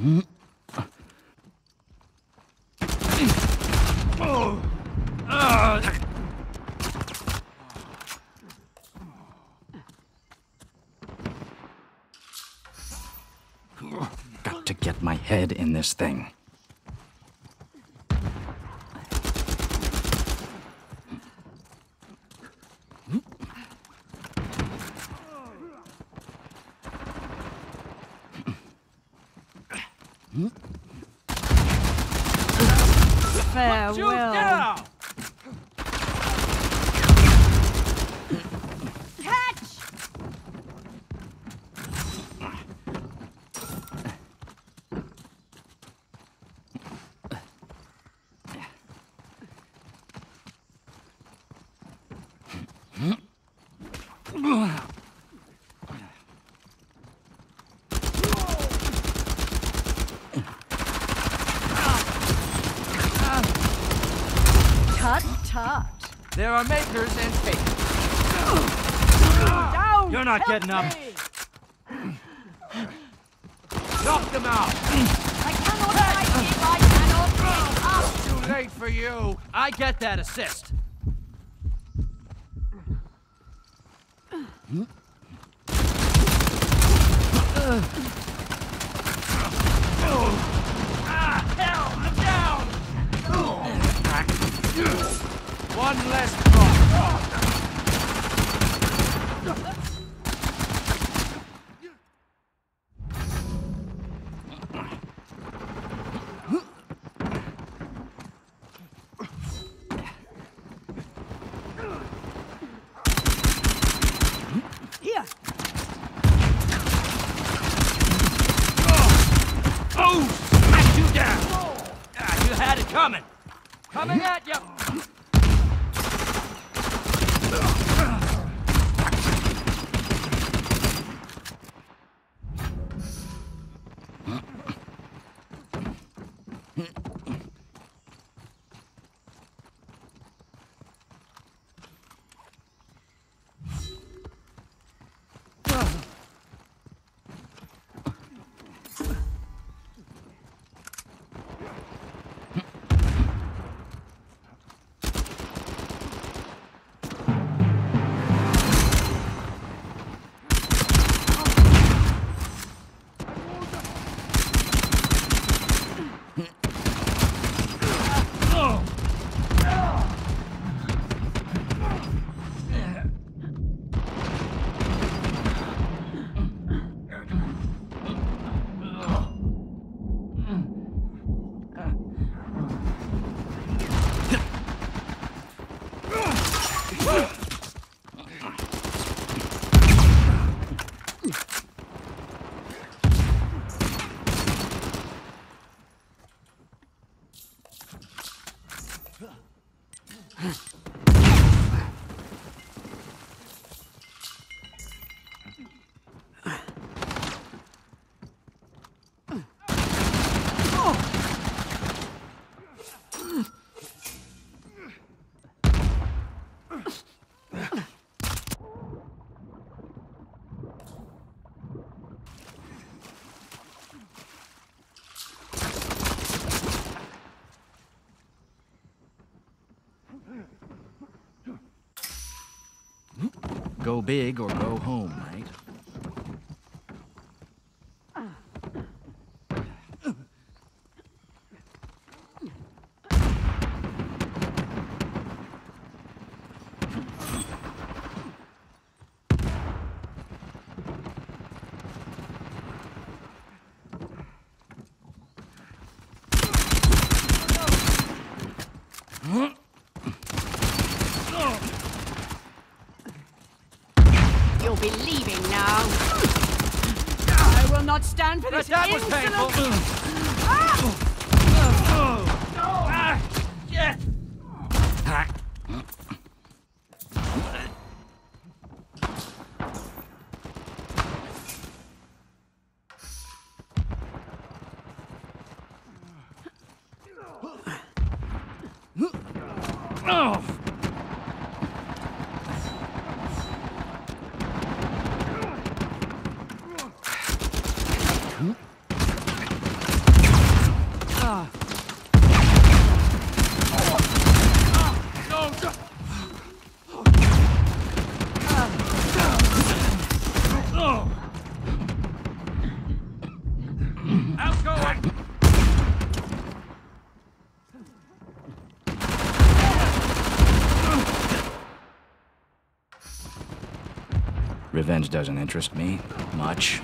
Got to get my head in this thing. Are makers and takers. You're not getting up. me. Knock them out! I cannot fight if I cannot get up. Too late for you. I get that assist. Go big or go home, right? You'll be leaving now. I will not stand for That, this that was insolent... painful! Ah, shit! Oh! Revenge doesn't interest me much.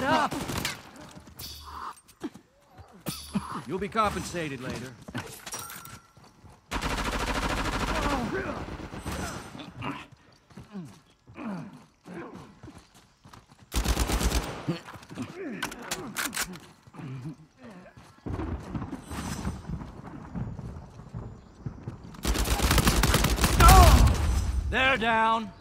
Gotta up. You'll be compensated later. They're down.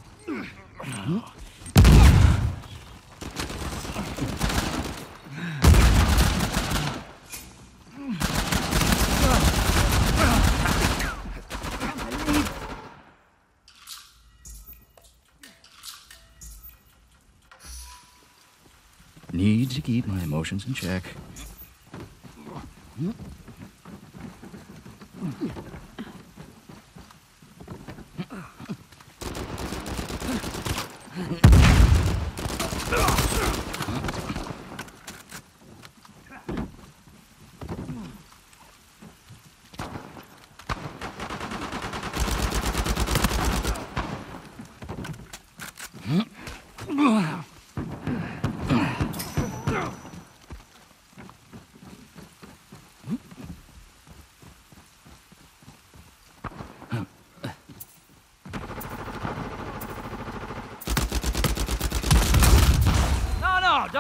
Need to keep my emotions in check.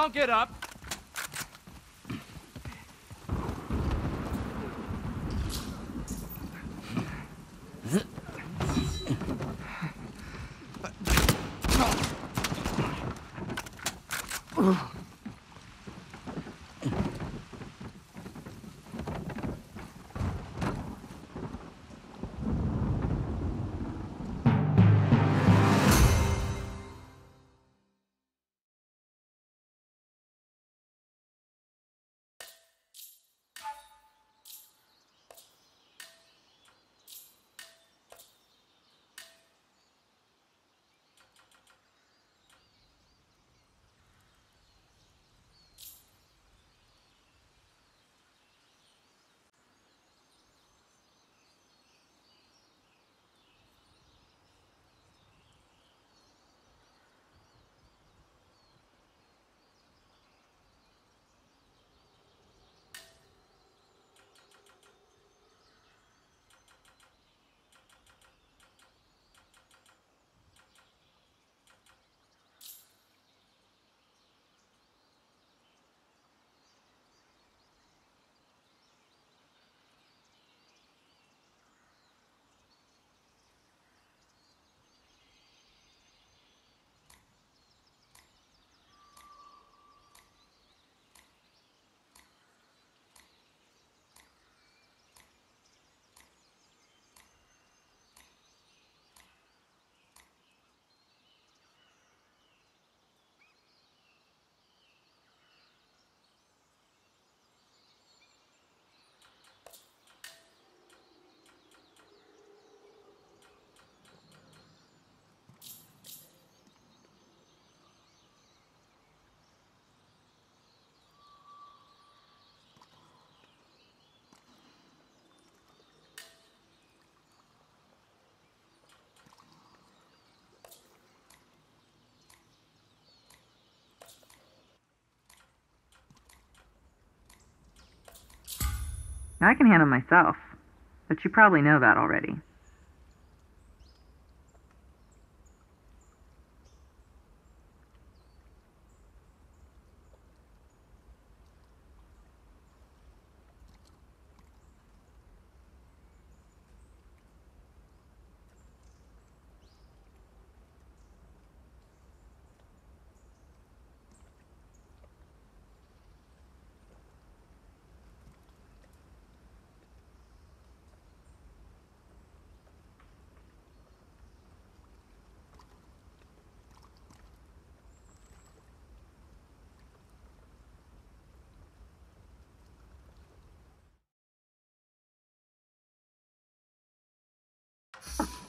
Don't get up. I can handle myself, but you probably know that already.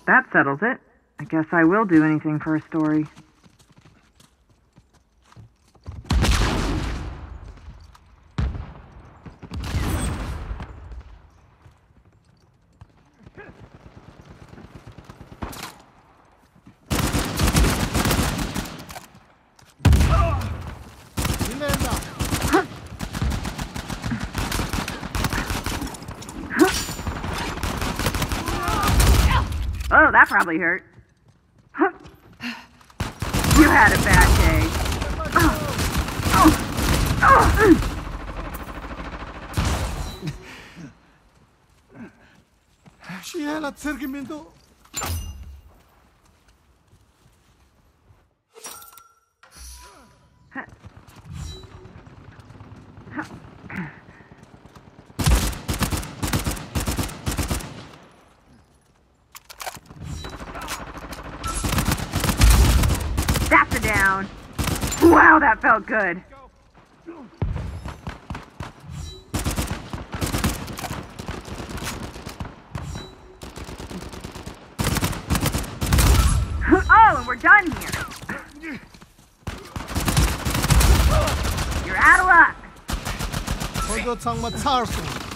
That settles it. I guess I will do anything for a story. Oh, that probably hurt. You had a bad day. Oh. Oh. Oh. شي هلا تسرقي من دو Oh, good. oh, we're done here. You're out of luck.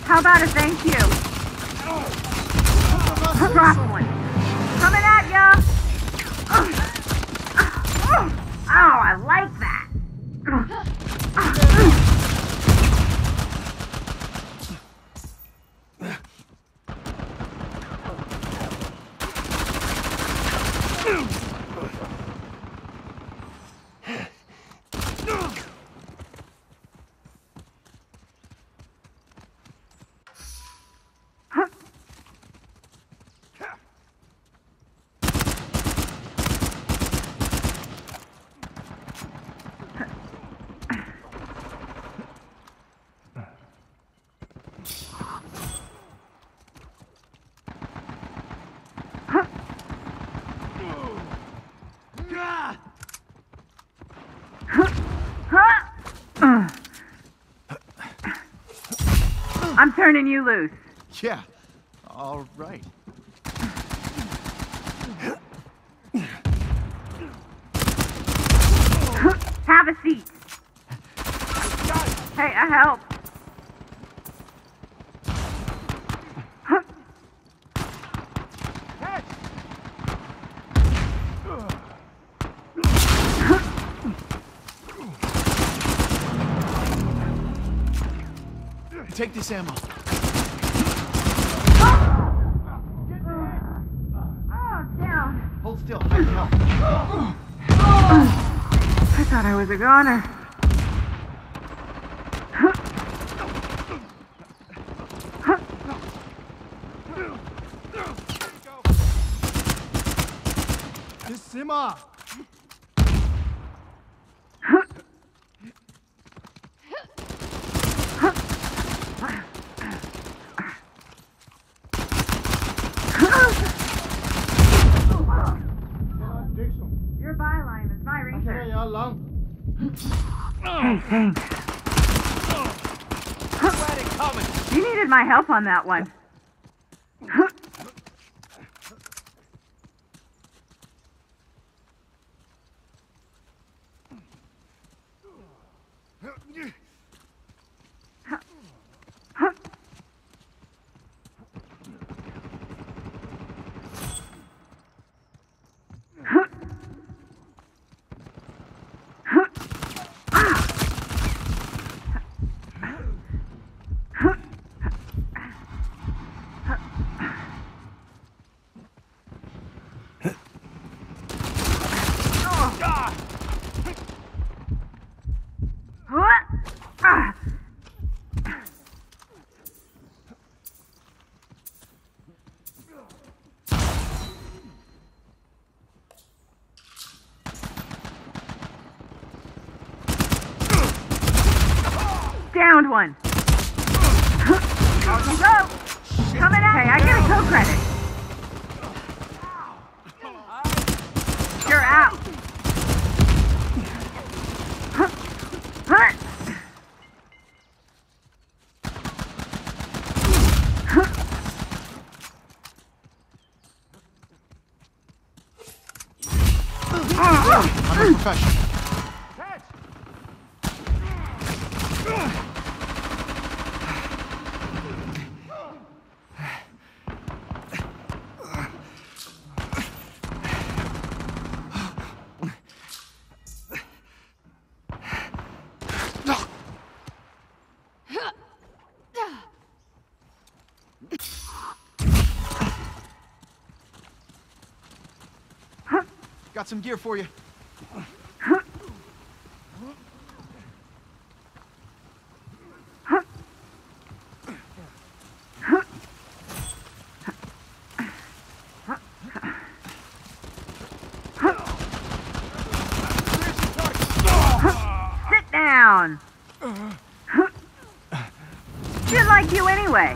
How about a thank you? Cross one. I'm turning you loose. Yeah all right Have a seat. Hey, I help. Take this ammo. Hold still. I can help I thought I was a goner. Sima. Your byline is my research. 야 랑. Hey, thanks. You needed my help on that one. Ah. Downed one. On you go. Coming at Hey, I get a co credit. You're out. Huh. I'm a professional. Got some gear for you. Sit down. Should like you anyway.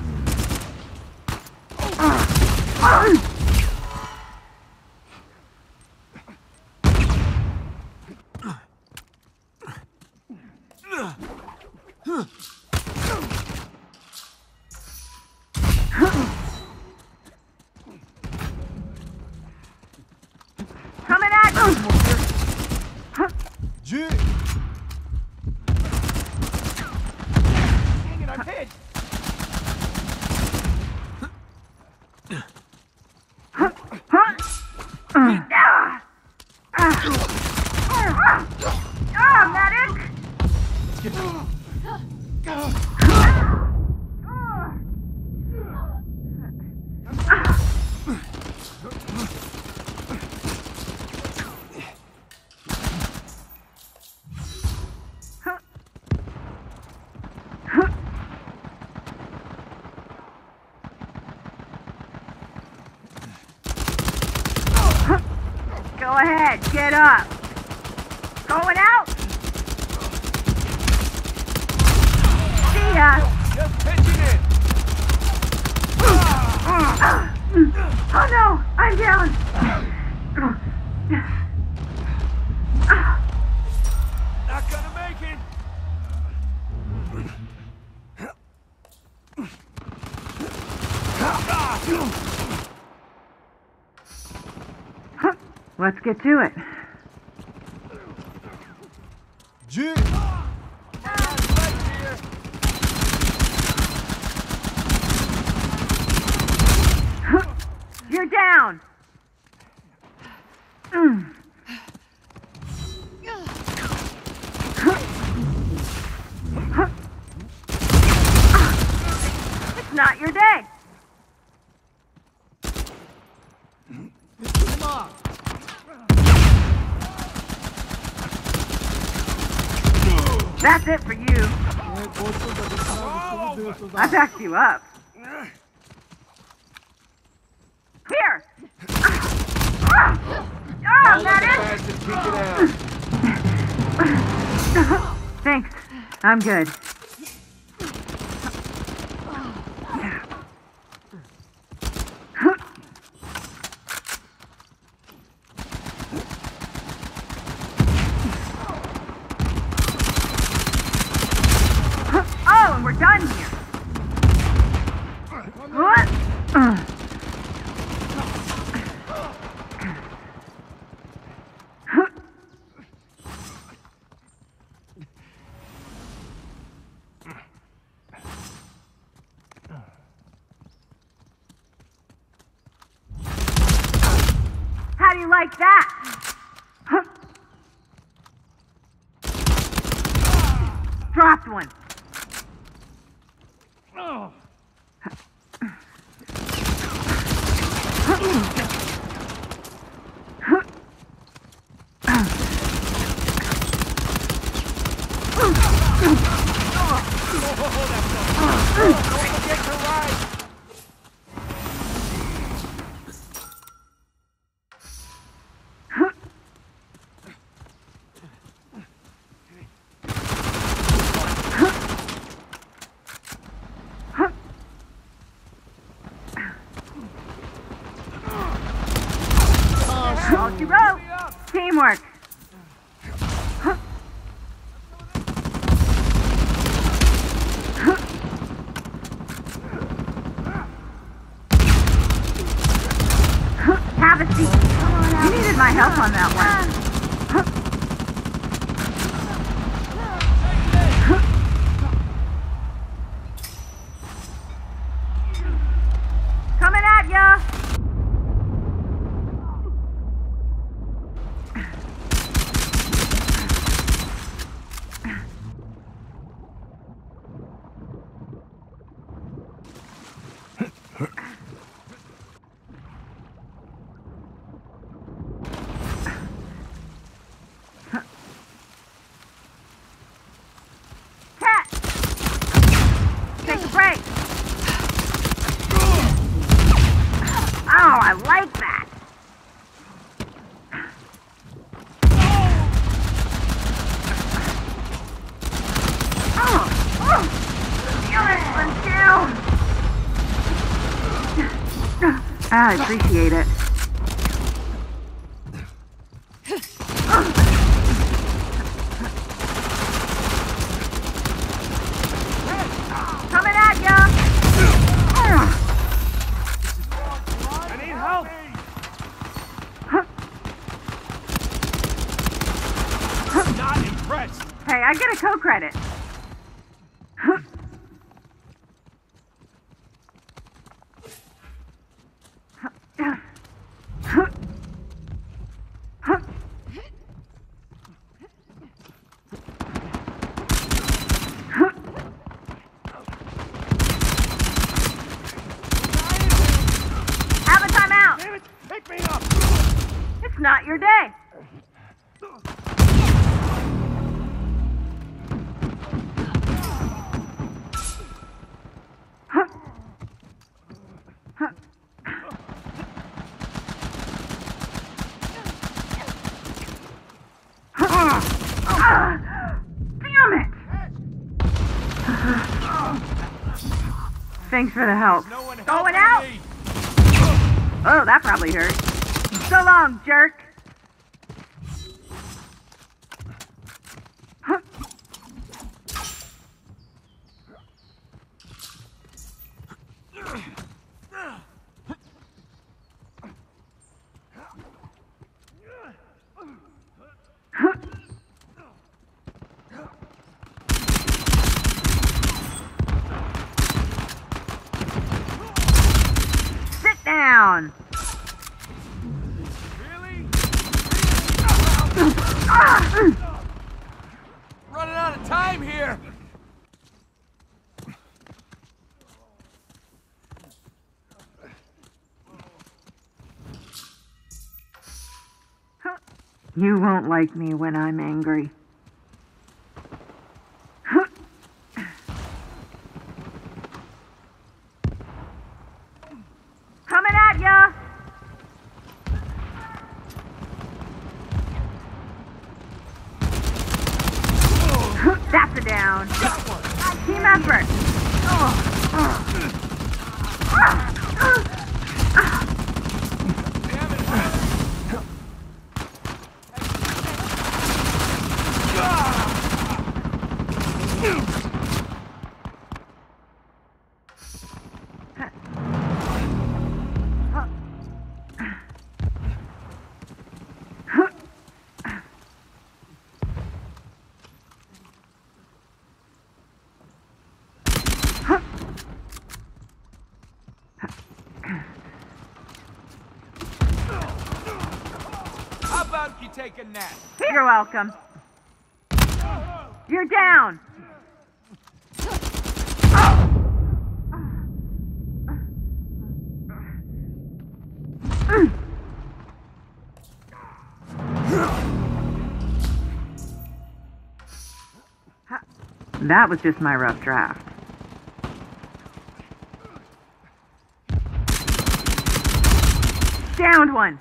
Coming at you. G. Dang it, I'm hit! Ah, medic! Go ahead, get up. Going out. See ya. Just pitching it! Oh no, I'm down. Not gonna make it! Let's get to it. G. You're down. Mm. It's not your day. Sima. That's it for you. I backed you up. Here! Ah, oh, that is... Thanks. I'm good. You like that? Dropped one. Have a seat. You needed my help on that one. Coming at ya! Cat! Take a break! Oh, I like that. Oh, oh. Damn it, I'm down. Ah, Ah, I appreciate it. Coming at ya! I need help! Not impressed! Hey, I get a co-credit. Have a timeout. Damn it! Pick me up! It's not your day. Damn it! Thanks for the help. No Going out? me! Oh, that probably hurt. So long, jerk. Sit down. Running out of time here! You won't like me when I'm angry. Take a nap? You're welcome. You're down. That was just my rough draft. Downed one.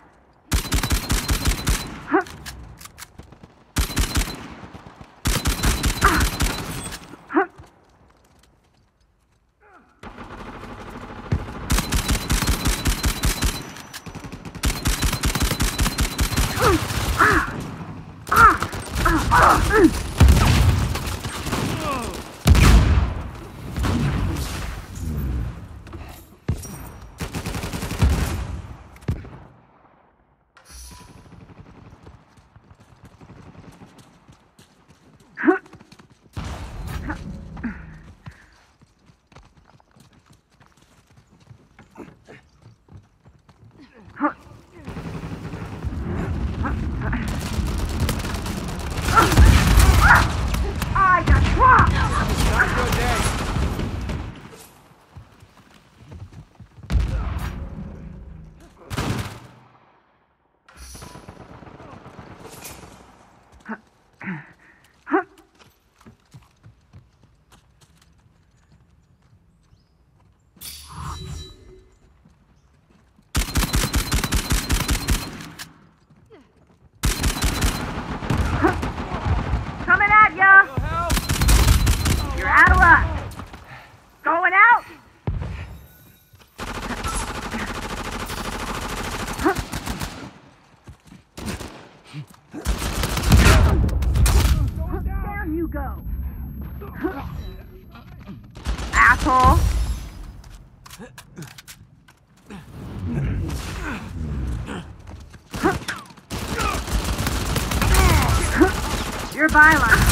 You're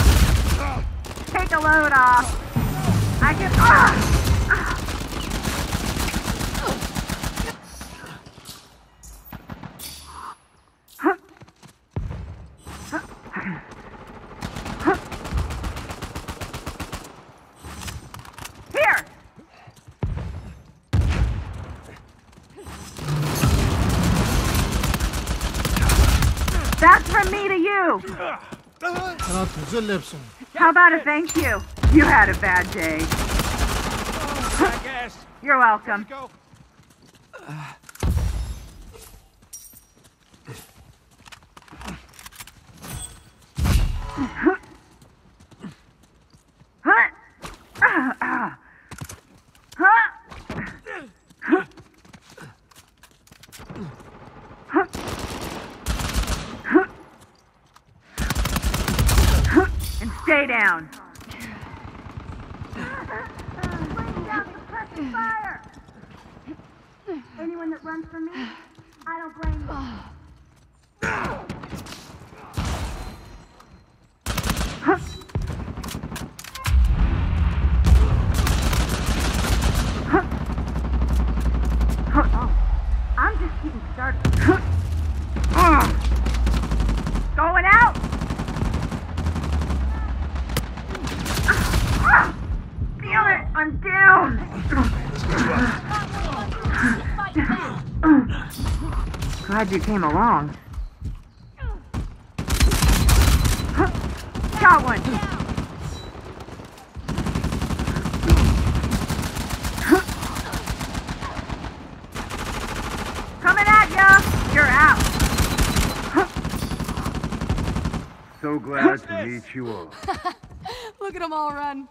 Sana tüzel hepsini. How about a thank you? You had a bad day. Jackass. You're welcome. Go. Huh? Huh? And stay down. Fire anyone that runs from me, I don't blame you. I'm just getting started. Going out! Damn it! I'm down! Glad you came along. Got one! Coming at ya! You're out! So glad to meet you all. Look at them all run.